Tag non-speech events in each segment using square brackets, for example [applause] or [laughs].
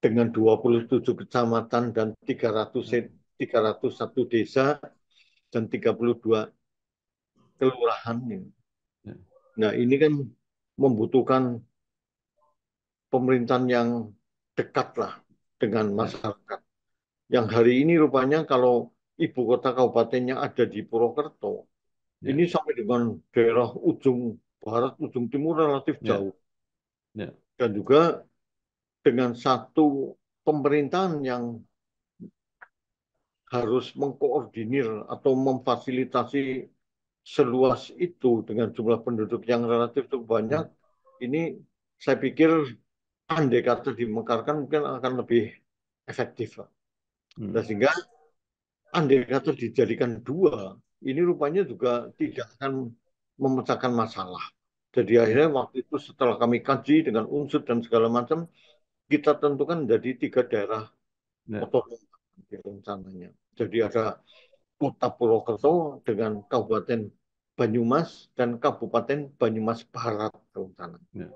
dengan 27 kecamatan dan 300 301 desa dan 32 kelurahan ini. Ya. Nah, ini kan membutuhkan pemerintahan yang dekat lah dengan masyarakat. Yang hari ini rupanya kalau ibu kota kabupatennya ada di Purwokerto, Ya. ini sampai dengan daerah ujung barat, ujung timur relatif Ya. jauh. Ya. Dan juga dengan satu pemerintahan yang harus mengkoordinir atau memfasilitasi seluas itu dengan jumlah penduduk yang relatif cukup banyak, ini saya pikir andai kata dimekarkan mungkin akan lebih efektif. Hmm. Nah, sehingga andai kata dijadikan dua, ini rupanya juga tidak akan memecahkan masalah. Jadi akhirnya waktu itu setelah kami kaji dengan unsur dan segala macam, kita tentukan menjadi tiga daerah Ya. otonom di rencananya. Jadi ada Kota Purwokerto dengan Kabupaten Banyumas dan Kabupaten Banyumas Barat rencananya. Ya.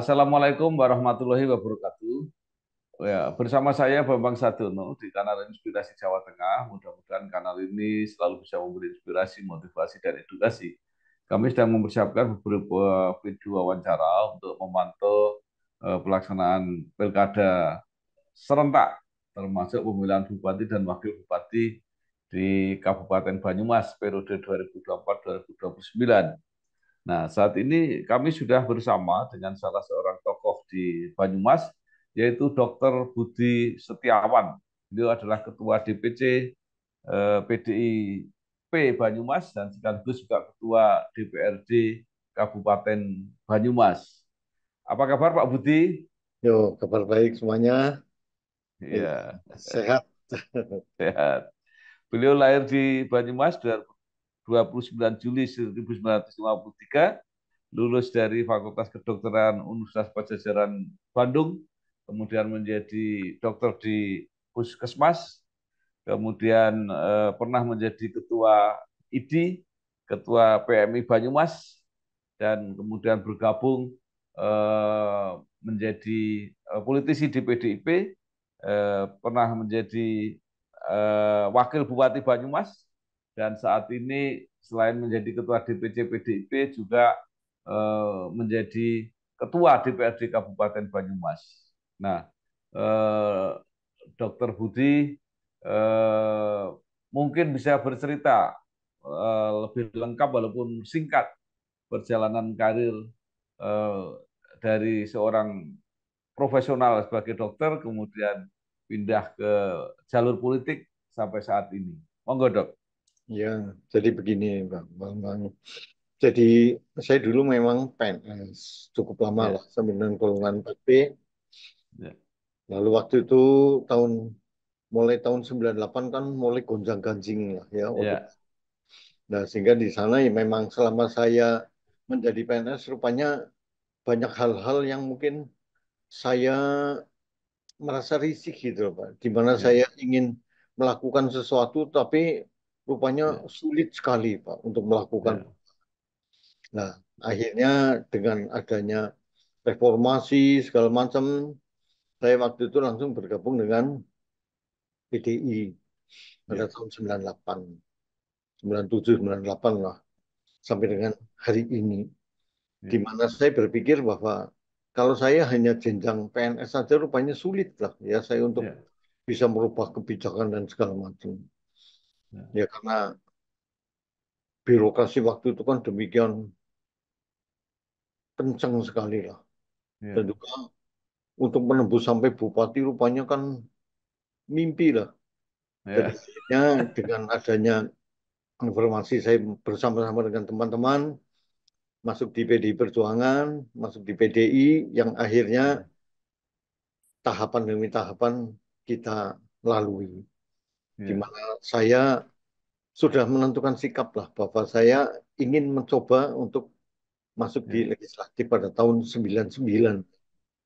Assalamualaikum warahmatullahi wabarakatuh. Ya, bersama saya Bambang Sadono di kanal Inspirasi Jawa Tengah. Mudah-mudahan kanal ini selalu bisa memberi inspirasi, motivasi, dan edukasi. Kami sedang mempersiapkan beberapa video wawancara untuk memantau eh, pelaksanaan pilkada serentak, termasuk pemilihan bupati dan wakil bupati di Kabupaten Banyumas periode 2024-2029. Nah, saat ini kami sudah bersama dengan salah seorang tokoh di Banyumas, yaitu Dr. Budi Setiawan. Beliau adalah Ketua DPC eh, PDIP Banyumas dan sekaligus juga Ketua DPRD Kabupaten Banyumas. Apa kabar Pak Budi? Yo, kabar baik semuanya. Iya, Sehat. sehat. Beliau lahir di Banyumas 29 Juli 1953, lulus dari Fakultas Kedokteran Universitas Pajajaran Bandung, kemudian menjadi dokter di Puskesmas, kemudian eh, pernah menjadi ketua IDI, ketua PMI Banyumas, dan kemudian bergabung eh, menjadi eh, politisi di PDIP, eh, pernah menjadi eh, wakil Bupati Banyumas, dan saat ini selain menjadi ketua DPC PDIP juga eh, menjadi ketua DPRD Kabupaten Banyumas. Nah, eh, Dr. Budi eh, mungkin bisa bercerita eh, lebih lengkap walaupun singkat perjalanan karir eh, dari seorang profesional sebagai dokter kemudian pindah ke jalur politik sampai saat ini. Monggo dok. Ya, jadi begini, Bang. Bang, Bang. Jadi saya dulu memang PNS cukup lama Ya. lah, sambil dengan golongan 4B. Ya. Lalu waktu itu tahun mulai tahun 98 kan mulai gonjang-ganjing lah ya. Ya. Nah, sehingga di sana ya memang selama saya menjadi PNS rupanya banyak hal-hal yang mungkin saya merasa risih gitu, Pak. Di mana Ya. saya ingin melakukan sesuatu tapi rupanya Ya. sulit sekali, Pak, untuk melakukan. Ya. Nah, akhirnya dengan adanya reformasi segala macam, saya waktu itu langsung bergabung dengan PDI pada Ya. tahun 98, 97, 98 lah, sampai dengan hari ini. Ya. Di mana saya berpikir bahwa kalau saya hanya jenjang PNS saja rupanya sulit lah ya saya untuk Ya, bisa merubah kebijakan dan segala macam. Ya, Ya karena birokrasi waktu itu kan demikian kencang sekali lah. Dan ya, juga untuk menembus sampai bupati rupanya kan mimpi lah. Ya, akhirnya dengan adanya informasi saya bersama-sama dengan teman-teman masuk di PDI Perjuangan, masuk di PDI yang akhirnya ya, tahapan demi tahapan kita lalui. Di ya, mana saya sudah menentukan sikap lah bahwa saya ingin mencoba untuk masuk di ya, legislatif pada tahun 99.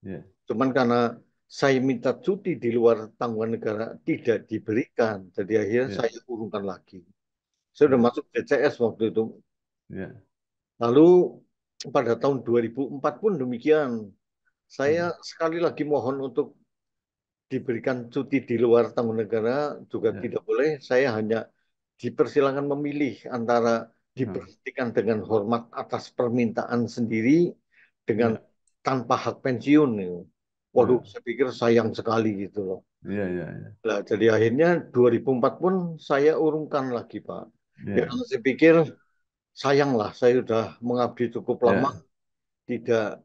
ya, Cuman karena saya minta cuti di luar tanggungan negara tidak diberikan, jadi akhirnya ya, saya urungkan lagi. Saya sudah ya, masuk DCS waktu itu. ya, Lalu pada tahun 2004 pun demikian. Saya hmm, sekali lagi mohon untuk diberikan cuti di luar tanggungan negara juga ya, tidak boleh. Saya hanya dipersilakan memilih antara hmm, diberhentikan dengan hormat atas permintaan sendiri dengan ya, tanpa hak pensiun. Waduh, ya, saya pikir sayang sekali gitu loh. ya, ya, ya, Nah, jadi akhirnya 2004 pun saya urungkan lagi, Pak. Ya, ya, karena saya pikir sayanglah saya sudah mengabdi cukup lama ya, tidak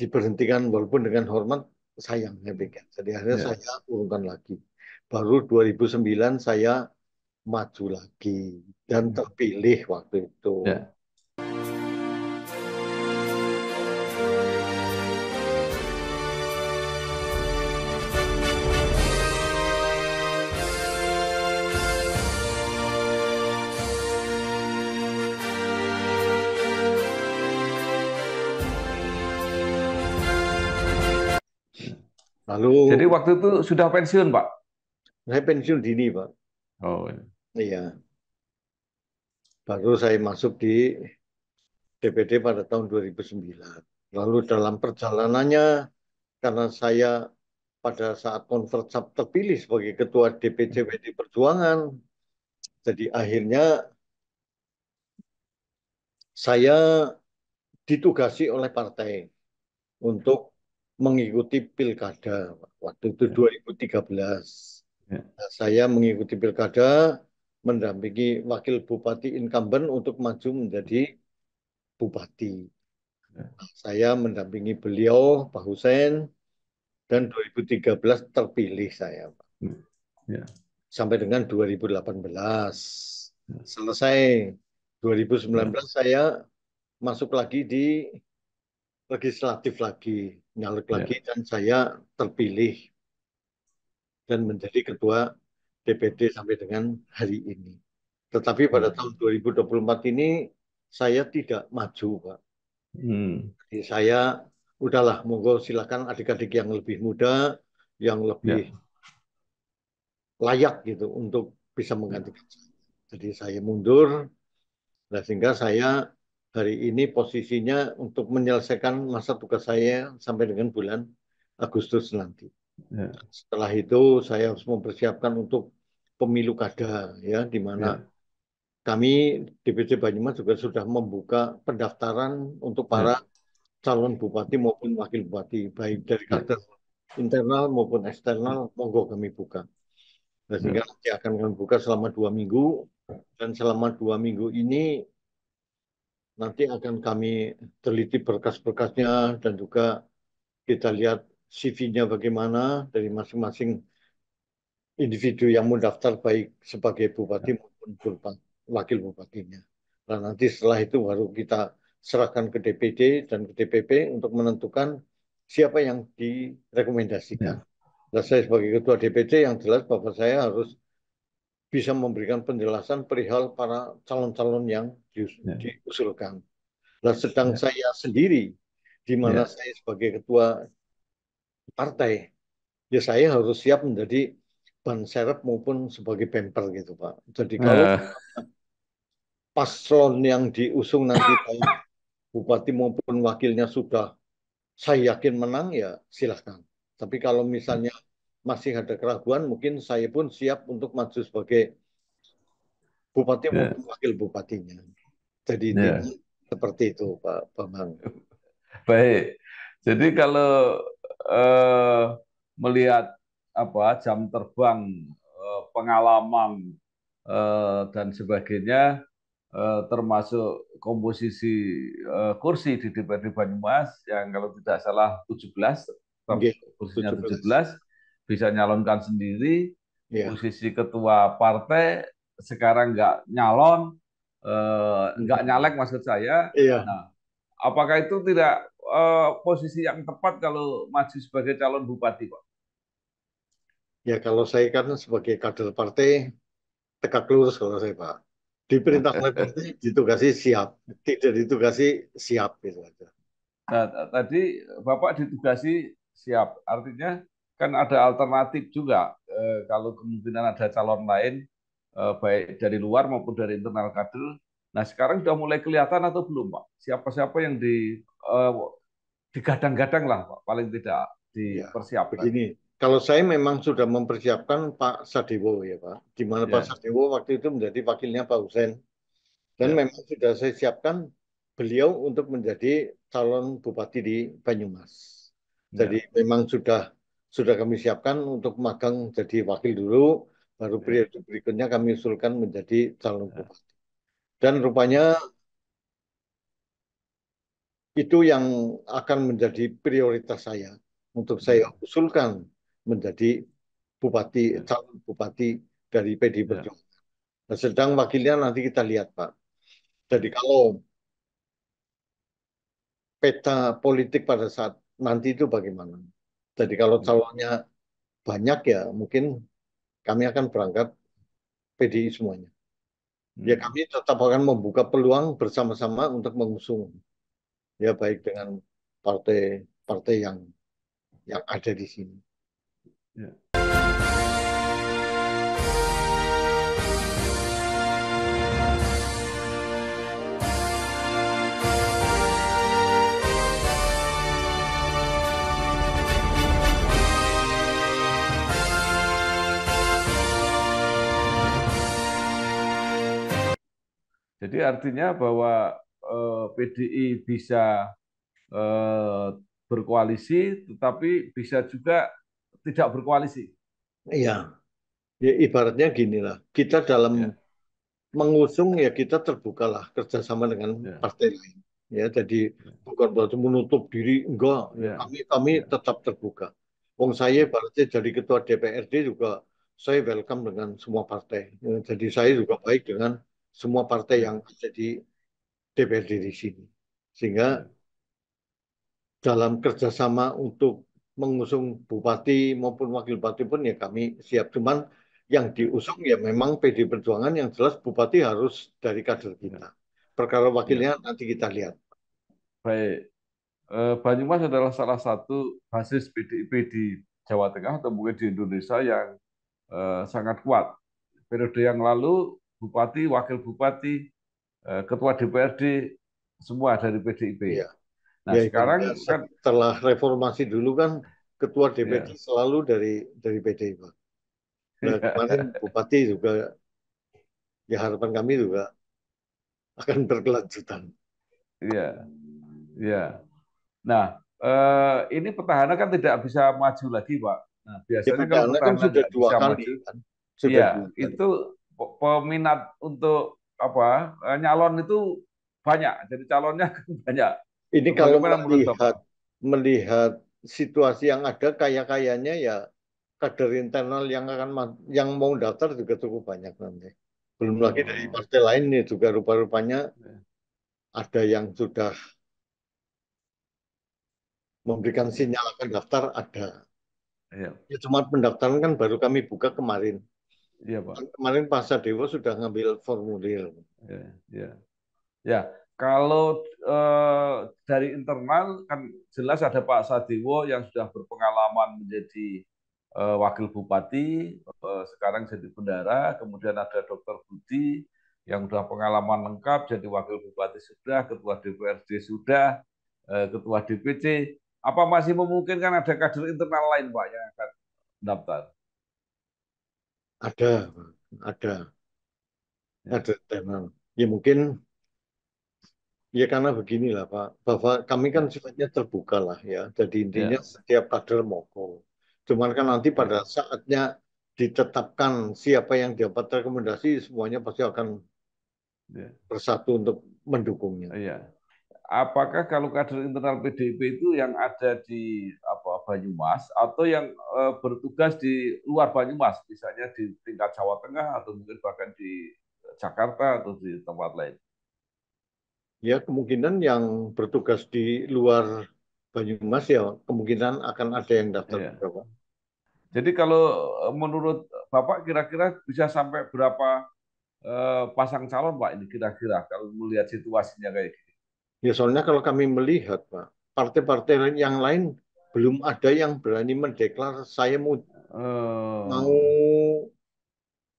diberhentikan walaupun dengan hormat sayang saya pikir. Jadi akhirnya ya, saya urungkan lagi. Baru 2009 saya maju lagi dan terpilih waktu itu. ya. Lalu Jadi waktu itu sudah pensiun, Pak? saya pensiun dini, Pak. Oh, iya. Iya, baru saya masuk di DPD pada tahun 2009. Lalu dalam perjalanannya karena saya pada saat konversap terpilih sebagai ketua DPC PD Perjuangan, jadi akhirnya saya ditugasi oleh partai untuk mengikuti pilkada. Waktu itu Ya, 2013. ya, Nah, saya mengikuti pilkada mendampingi wakil bupati incumbent untuk maju menjadi bupati. ya, Saya mendampingi beliau, Pak Hussein, dan 2013 terpilih saya, Pak. ya, Sampai dengan 2018. ya, Selesai. ya, 2019 saya masuk lagi di legislatif lagi, nyalek lagi ya, dan saya terpilih dan menjadi ketua DPD sampai dengan hari ini. Tetapi pada ya. tahun 2024 ini saya tidak maju, Pak. Hmm, Jadi saya udahlah, monggo silakan adik-adik yang lebih muda, yang lebih ya, layak gitu untuk bisa ya, menggantikan saya. Jadi saya mundur, nah sehingga saya hari ini posisinya untuk menyelesaikan masa tugas saya sampai dengan bulan Agustus nanti. ya, Setelah itu saya harus mempersiapkan untuk pemilu kada ya, di mana ya, kami DPC Banyumas juga sudah membuka pendaftaran untuk para ya, calon bupati maupun wakil bupati, baik dari ya, kader internal maupun eksternal, monggo kami buka. Nah, sehingga ya, nanti akan kami buka selama dua minggu, dan selama dua minggu ini nanti akan kami teliti berkas-berkasnya dan juga kita lihat CV-nya bagaimana dari masing-masing individu yang mendaftar baik sebagai bupati maupun bupati, wakil bupatinya. Nah, nanti setelah itu baru kita serahkan ke DPD dan ke DPP untuk menentukan siapa yang direkomendasikan. ya, Nah, saya sebagai ketua DPC yang jelas Bapak saya harus bisa memberikan penjelasan perihal para calon-calon yang ya, diusulkan. Nah, sedang ya, saya sendiri, di mana ya. saya sebagai ketua partai, ya saya harus siap menjadi ban serep maupun sebagai bemper gitu, Pak. Jadi kalau Eh, paslon yang diusung nanti [coughs] baik bupati maupun wakilnya sudah saya yakin menang, ya silahkan. Tapi kalau misalnya masih ada keraguan, mungkin saya pun siap untuk maju sebagai bupati maupun wakil bupatinya. Jadi ya. seperti itu, Pak Bambang. Baik. Jadi kalau eh, melihat apa jam terbang, eh, pengalaman eh, dan sebagainya, eh, termasuk komposisi eh, kursi di DPRD Banyumas yang kalau tidak salah 17, tetap Nggih, kursinya 17. 17, bisa nyalonkan sendiri, Ya, posisi ketua partai sekarang nggak nyalon, eh, nggak nyalek maksud saya. iya. Nah, apakah itu tidak eh, posisi yang tepat kalau maju sebagai calon bupati, Pak? Ya kalau saya kan sebagai kader partai tegak lurus kalau saya Pak. Diperintah oleh [laughs] partai ditugasi siap, tidak ditugasi siap gitu aja. Nah, tadi Bapak ditugasi siap, artinya kan ada alternatif juga eh, kalau kemungkinan ada calon lain eh, baik dari luar maupun dari internal kader. Nah, sekarang sudah mulai kelihatan atau belum, Pak? Siapa-siapa yang di eh, digadang-gadang lah, Pak, paling tidak Ya, dipersiapkan. begini. Kalau saya memang sudah mempersiapkan Pak Sadewo ya Pak, di mana Pak Ya, Sadewo waktu itu menjadi wakilnya Pak Husen. Dan ya, memang sudah saya siapkan beliau untuk menjadi calon bupati di Banyumas. Jadi ya, memang sudah sudah kami siapkan untuk magang jadi wakil dulu, baru periode berikutnya kami usulkan menjadi calon ya, bupati. Dan rupanya itu yang akan menjadi prioritas saya untuk saya ya, usulkan menjadi bupati ya, calon bupati dari PD ya, Perjuangan. Nah, sedang wakilnya nanti kita lihat Pak. Jadi kalau peta politik pada saat nanti itu bagaimana? Jadi kalau ya, calonnya banyak ya mungkin kami akan berangkat PDI semuanya. Ya hmm, kami tetap akan membuka peluang bersama-sama untuk mengusung ya baik dengan partai-partai yang yang ada di sini. ya. Jadi artinya bahwa eh, PDI bisa eh, berkoalisi, tetapi bisa juga tidak berkoalisi. Iya, ya ibaratnya gini lah. Kita dalam Ya, mengusung ya kita terbukalah kerjasama dengan ya, partai lain. Ya, jadi ya, bukan berarti menutup diri, enggak. Ya, kami kami ya, tetap terbuka. Wong saya ya, ibaratnya jadi ketua DPRD juga saya welcome dengan semua partai. Ya, jadi saya ya, juga baik dengan semua partai yang ya, ada di DPRD di sini. Sehingga ya, dalam kerjasama untuk mengusung bupati maupun wakil bupati pun ya kami siap. Cuman yang ya, diusung ya memang PD Perjuangan yang jelas bupati harus dari kader ya, kita. Perkara ya. wakilnya nanti kita lihat. Baik. Eh, Banyumas adalah salah satu basis PDIP di Jawa Tengah atau mungkin di Indonesia yang eh, sangat kuat. Periode yang lalu, bupati, wakil bupati, eh, ketua DPRD, semua dari Iya, PDIP. Nah, ya sekarang kan, setelah reformasi dulu kan ketua DPD ya, selalu dari dari PDI, Pak. Nah, kemarin bupati juga ya harapan kami juga akan berkelanjutan. ya, ya. Nah, eh, ini petahana kan tidak bisa maju lagi, Pak. Nah, Ya biasanya kalau petahana kan sudah dua kali maju, kan. Sudah iya, dua kali. itu peminat untuk apa eh, nyalon itu banyak. Jadi calonnya [laughs] kan banyak. Ini kalau melihat melihat situasi yang ada kayak-kayaknya ya kader internal yang akan yang mau daftar juga cukup banyak nanti. Belum lagi dari Oh, partai lain nih juga rupa-rupanya ya, ada yang sudah memberikan ya, sinyal akan daftar ada. iya, Ya cuma pendaftaran kan baru kami buka kemarin. Iya, Pak. Kan Kemarin Pak Sadewo sudah ngambil formulir. Ya, ya. Ya, kalau eh, dari internal kan jelas ada Pak Sadiwo yang sudah berpengalaman menjadi eh, wakil bupati, eh, sekarang jadi bendara, kemudian ada Dr. Budi yang sudah pengalaman lengkap jadi wakil bupati sudah, ketua DPRD sudah, eh, ketua DPC. Apa masih memungkinkan ada kader internal lain Pak yang akan daftar? Ada, ada, Ya, ada internal. Ya mungkin Ya karena beginilah Pak, bahwa kami kan Ya, sifatnya terbuka lah ya. Jadi intinya ya, setiap kader mogok. Cuman kan nanti pada ya, saatnya ditetapkan siapa yang dapat rekomendasi, semuanya pasti akan ya. bersatu untuk mendukungnya. Iya. Apakah kalau kader internal PDIP itu yang ada di apa Banyumas atau yang eh, bertugas di luar Banyumas, misalnya di tingkat Jawa Tengah atau mungkin bahkan di Jakarta atau di tempat lain? Ya kemungkinan yang bertugas di luar Banyumas ya kemungkinan akan ada yang daftar juga Pak. Jadi kalau eh, menurut Bapak kira-kira bisa sampai berapa eh, pasang calon Pak ini kira-kira kalau melihat situasinya kayak gini? Ya soalnya kalau kami melihat Pak, partai-partai yang lain belum ada yang berani mendeklar saya mau mau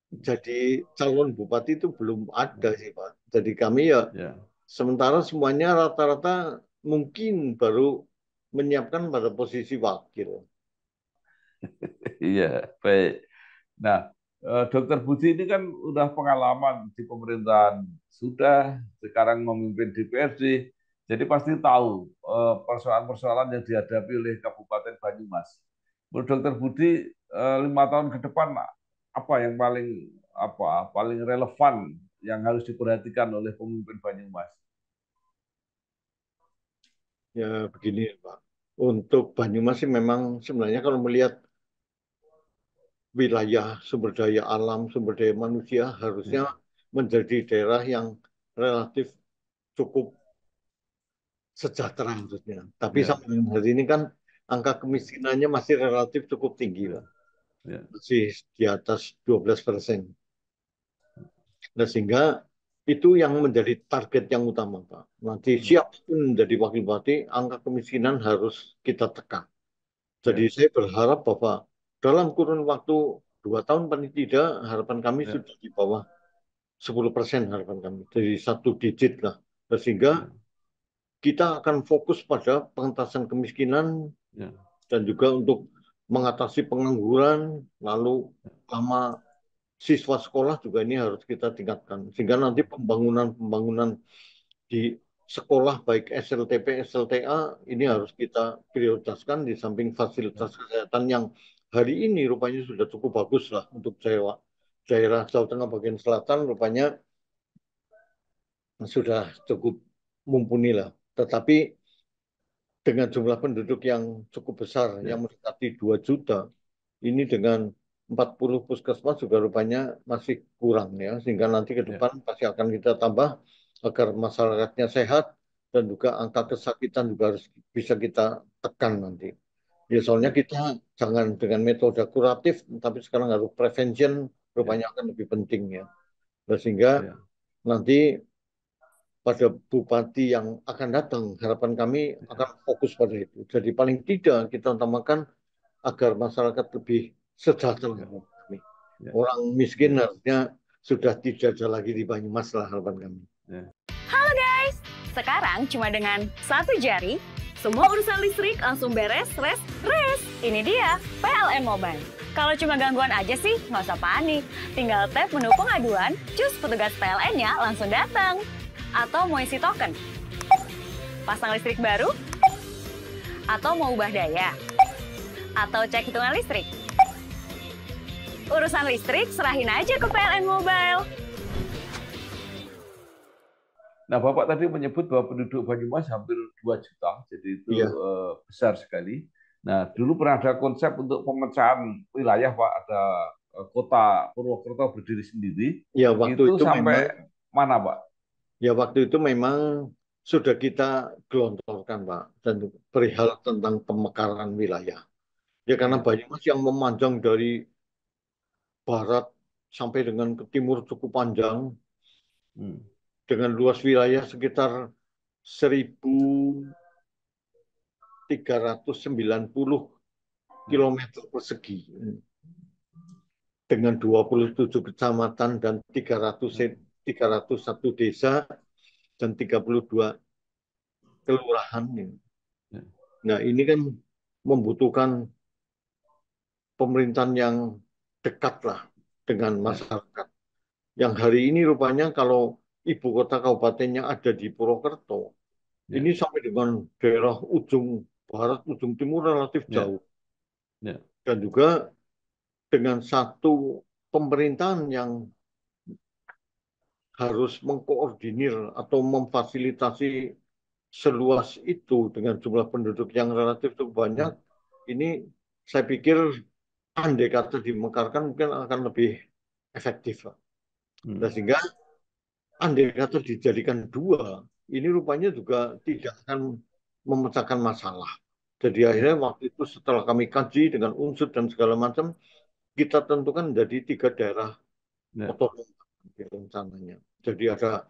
Eh, jadi calon bupati itu belum ada sih Pak. Jadi kami ya ya, sementara semuanya rata-rata mungkin baru menyiapkan pada posisi wakil. [laughs] iya, baik. Nah, Dokter Budi ini kan udah pengalaman di pemerintahan, sudah sekarang memimpin DPRD, jadi pasti tahu eh, persoalan-persoalan yang dihadapi oleh Kabupaten Banyumas. Menurut Dokter Budi, eh, lima tahun ke depan apa yang paling apa paling relevan yang harus diperhatikan oleh pemimpin Banyumas? Ya begini Pak. Untuk Banyumas sih memang sebenarnya kalau melihat wilayah sumber daya alam, sumber daya manusia harusnya Ya, menjadi daerah yang relatif cukup sejahtera harusnya. Tapi ya, sampai hari ini kan angka kemiskinannya masih relatif cukup tinggi, Pak. ya, Masih di atas 12 persen. Nah, sehingga itu yang menjadi target yang utama, Pak. Nanti siapa pun menjadi wakil bupati, angka kemiskinan harus kita tekan. Jadi ya, saya berharap bahwa dalam kurun waktu dua tahun paling tidak, harapan kami ya, sudah di bawah 10 persen harapan kami. Jadi satu digit lah. Nah, Sehingga ya, kita akan fokus pada pengentasan kemiskinan ya, dan juga untuk mengatasi pengangguran, lalu lama siswa sekolah juga ini harus kita tingkatkan. Sehingga nanti pembangunan-pembangunan di sekolah baik SLTP, SLTA ini ya, harus kita prioritaskan di samping fasilitas kesehatan yang hari ini rupanya sudah cukup bagus lah untuk Jawa. Daerah Jawa Tengah bagian selatan rupanya sudah cukup mumpuni lah. Tetapi dengan jumlah penduduk yang cukup besar, yang ya, mendekati 2 juta, ini dengan 40 puskesmas juga rupanya masih kurang ya. Sehingga nanti ke ya, depan pasti akan kita tambah agar masyarakatnya sehat dan juga angka kesakitan juga harus bisa kita tekan nanti. Ya soalnya ya, kita jangan dengan metode kuratif, tapi sekarang harus prevention ya, rupanya akan lebih penting ya. Nah, sehingga ya, nanti pada bupati yang akan datang, harapan kami akan fokus pada itu. Jadi paling tidak kita utamakan agar masyarakat lebih sejahtera. ya, ya, Orang miskin ya, harusnya sudah tidak ada lagi di Banyumas lah harapan kami. ya. Sekarang cuma dengan satu jari, semua urusan listrik langsung beres, res, res. Ini dia, PLN Mobile. Kalau cuma gangguan aja sih, nggak usah panik. Tinggal tap menu pengaduan, cus petugas PLN-nya langsung datang. Atau mau isi token. Pasang listrik baru? Atau mau ubah daya? Atau cek hitungan listrik? Urusan listrik serahin aja ke PLN Mobile. Nah, Bapak tadi menyebut bahwa penduduk Banyumas hampir 2 juta, jadi itu Iya. eh, besar sekali. Nah, dulu pernah ada konsep untuk pemecahan wilayah, Pak. Ada eh, kota Purwokerto berdiri sendiri. Ya waktu Itu itu sampai memang mana, Pak? ya waktu itu memang sudah kita gelontorkan Pak dan perihal tentang pemekaran wilayah. Ya karena Ya, Banyumas yang memanjang dari barat sampai dengan ke timur cukup panjang hmm, dengan luas wilayah sekitar 1.390 km persegi dengan 27 kecamatan dan 300 hmm, 301 desa dan 32 kelurahan. ya, Nah, ini kan membutuhkan pemerintahan yang dekat lah dengan ya, masyarakat. Yang hari ini rupanya kalau ibu kota kabupatennya ada di Purwokerto, Ya. ini sampai dengan daerah ujung barat, ujung timur relatif Ya. jauh. Ya. Dan juga dengan satu pemerintahan yang harus mengkoordinir atau memfasilitasi seluas itu dengan jumlah penduduk yang relatif cukup banyak, ini saya pikir andai kata dimekarkan mungkin akan lebih efektif. Hmm. Nah, sehingga andai kata dijadikan dua, ini rupanya juga tidak akan memecahkan masalah. Jadi akhirnya waktu itu setelah kami kaji dengan unsur dan segala macam, kita tentukan jadi tiga daerah Ya. otonom ya, rencananya. Jadi ada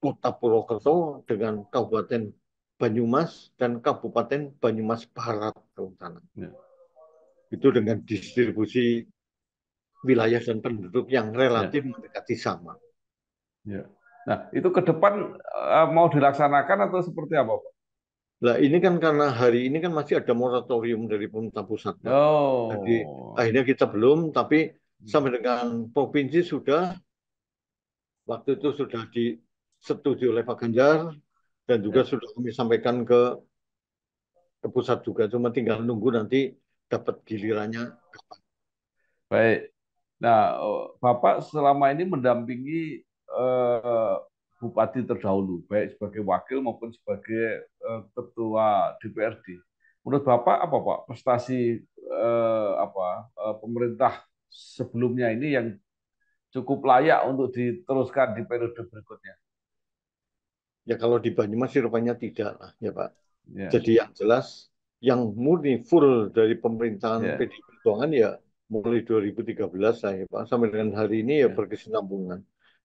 Kota Purwokerto dengan Kabupaten Banyumas dan Kabupaten Banyumas Barat rencananya. Ya. Itu dengan distribusi wilayah dan penduduk yang relatif mendekati sama. Ya. Nah, itu ke depan eh, mau dilaksanakan atau seperti apa, Pak? Nah ini kan karena hari ini kan masih ada moratorium dari pemerintah pusat. Pak. Oh. Jadi akhirnya kita belum, tapi sampai dengan provinsi sudah waktu itu sudah disetujui oleh Pak Ganjar dan juga sudah kami sampaikan ke ke pusat juga. Cuma tinggal nunggu nanti dapat gilirannya kapan. Baik. Nah, eh, Bapak selama ini mendampingi eh, bupati terdahulu, baik sebagai wakil maupun sebagai eh, ketua DPRD. Menurut Bapak apa Pak prestasi eh, apa eh, pemerintah sebelumnya ini yang cukup layak untuk diteruskan di periode berikutnya? Ya kalau di Banyumas rupanya tidak lah ya Pak. Ya. Jadi yang jelas yang murni full dari pemerintahan Ya. PDI Perjuangan ya mulai 2013 saya Pak sampai dengan hari ini ya, Ya. berkesinambungan.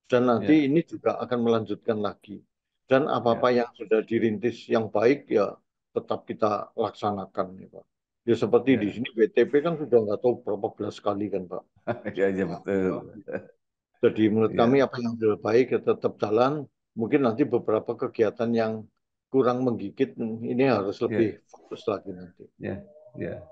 Dan nanti ini juga akan melanjutkan lagi. Dan apa-apa yang sudah dirintis yang baik ya tetap kita laksanakan ya Pak. Ya seperti Ya. di sini BTP kan sudah nggak tahu berapa belas kali kan Pak. [laughs] Ya, ya betul. Jadi menurut Ya. kami apa yang sudah baik ya tetap jalan. Mungkin nanti beberapa kegiatan yang kurang menggigit ini harus lebih fokus lagi nanti. Ya, ya.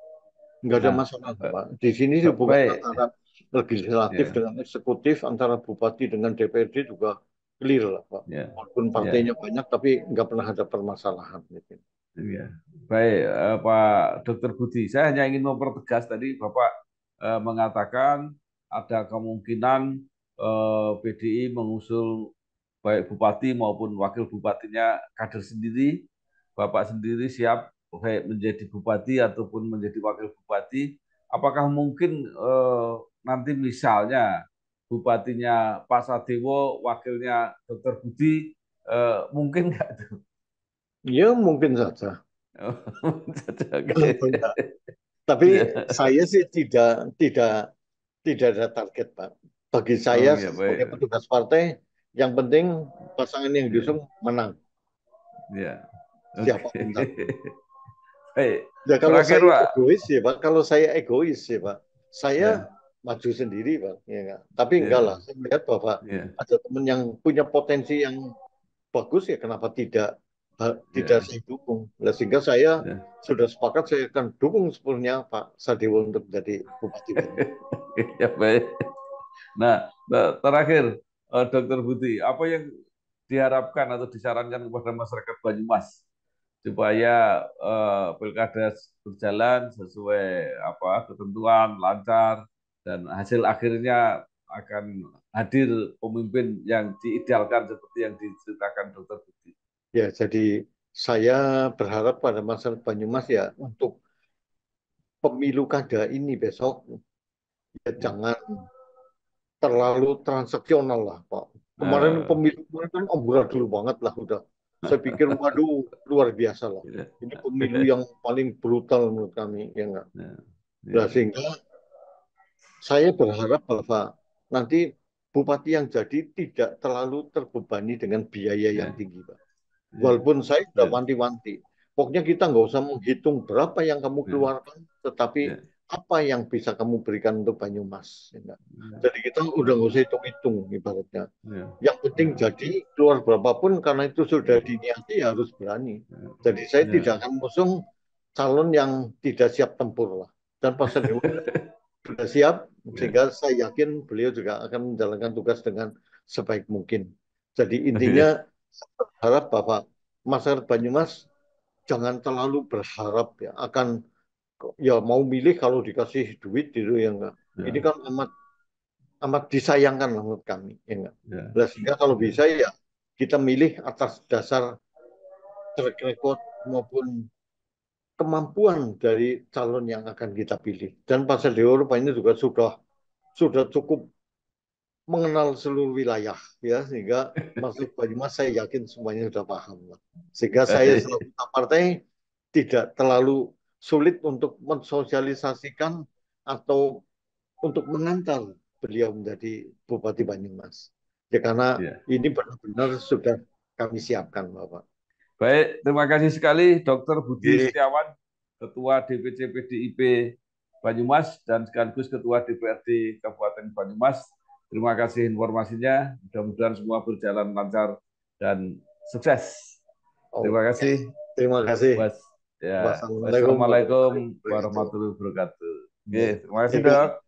Nggak ada Nah, masalah Pak. Di sini hubungan antara legislatif Ya. dengan eksekutif, antara bupati dengan DPRD juga clear lah Pak. Ya. Walaupun partainya banyak tapi nggak pernah ada permasalahan. Gitu. Iya, baik eh, Pak Dr. Budi. Saya hanya ingin mempertegas tadi Bapak eh, mengatakan ada kemungkinan eh, PDI mengusul baik bupati maupun wakil bupatinya kader sendiri. Bapak sendiri siap baik menjadi bupati ataupun menjadi wakil bupati. Apakah mungkin eh, nanti misalnya bupatinya Pak Sadewo, wakilnya Dr. Budi, eh, mungkin nggak tuh? Ya mungkin saja. Kenapa enggak? Tapi Ya. saya sih tidak tidak tidak ada target Pak. Bagi saya Oh, iya, sebagai baik. petugas partai, yang penting pasangan yang diusung menang. Ya. Siapa pun Oke. Baik. Ya kalau Terakhir, saya Pak. egois ya Pak, kalau saya egois ya Pak, saya Ya. Maju sendiri Pak, ya enggak. Tapi Ya. enggak lah, saya melihat bahwa Ya. ada teman yang punya potensi yang bagus ya, kenapa tidak tidak saya dukung. Nah, sehingga saya Ya. sudah sepakat saya akan dukung sepenuhnya Pak Sadewo untuk menjadi bupati. [laughs] Ya, baik. Nah, nah, terakhir, eh, Dokter Budi, apa yang diharapkan atau disarankan kepada masyarakat Banyumas supaya eh, pilkada berjalan sesuai apa ketentuan, lancar, dan hasil akhirnya akan hadir pemimpin yang diidealkan seperti yang diceritakan Dokter Budi. Ya, jadi saya berharap pada masyarakat Banyumas ya untuk pemilu kada ini besok ya jangan terlalu transaksional lah Pak. Kemarin Eh. pemilu kemarin kan amburadul banget lah udah. Saya pikir waduh luar biasa lah. [laughs] Ya, Ini pemilu yang paling brutal menurut kami ya enggak. ya, Nah, sehingga saya berharap bahwa nanti bupati yang jadi tidak terlalu terbebani dengan biaya yang Ya. tinggi Pak. Walaupun saya sudah Ya. wanti-wanti. Pokoknya kita nggak usah menghitung berapa yang kamu Ya. keluarkan, tetapi Ya. apa yang bisa kamu berikan untuk Banyumas. ya? Ya. Jadi kita udah nggak usah hitung-hitung ibaratnya. Ya. Yang penting jadi keluar berapapun karena itu sudah diniati ya harus berani. Jadi saya Ya. tidak akan mengusung calon yang tidak siap tempur lah. Dan Pak Sadewo [laughs] sudah siap, Ya. sehingga saya yakin beliau juga akan menjalankan tugas dengan sebaik mungkin. Jadi intinya harap Bapak masyarakat Banyumas jangan terlalu berharap ya akan ya mau milih kalau dikasih duit gitu ya enggak. Ya. Ini kan amat amat disayangkan menurut kami ya enggak. Ya. Nah, sehingga kalau bisa ya kita milih atas dasar track record maupun kemampuan dari calon yang akan kita pilih. Dan Pak Sadio rupanya juga sudah sudah cukup mengenal seluruh wilayah ya sehingga Mas Banyumas saya yakin semuanya sudah paham lah. Sehingga saya selaku partai tidak terlalu sulit untuk mensosialisasikan atau untuk mengantar beliau menjadi Bupati Banyumas. Ya karena Ya. ini benar-benar sudah kami siapkan Bapak. Baik, terima kasih sekali Dr. Budi. Setiawan, Ketua DPC PDIP Banyumas dan sekaligus Ketua DPRD Kabupaten Banyumas. Terima kasih informasinya. Mudah-mudahan semua berjalan lancar dan sukses. Terima kasih, Terima kasih. Mas. Ya. Wassalamualaikum warahmatullahi wabarakatuh. Oke, terima kasih. Dok.